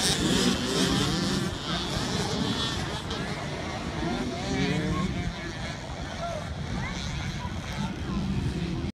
Jesus.